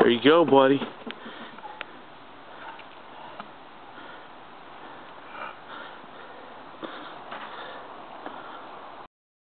There you go, buddy.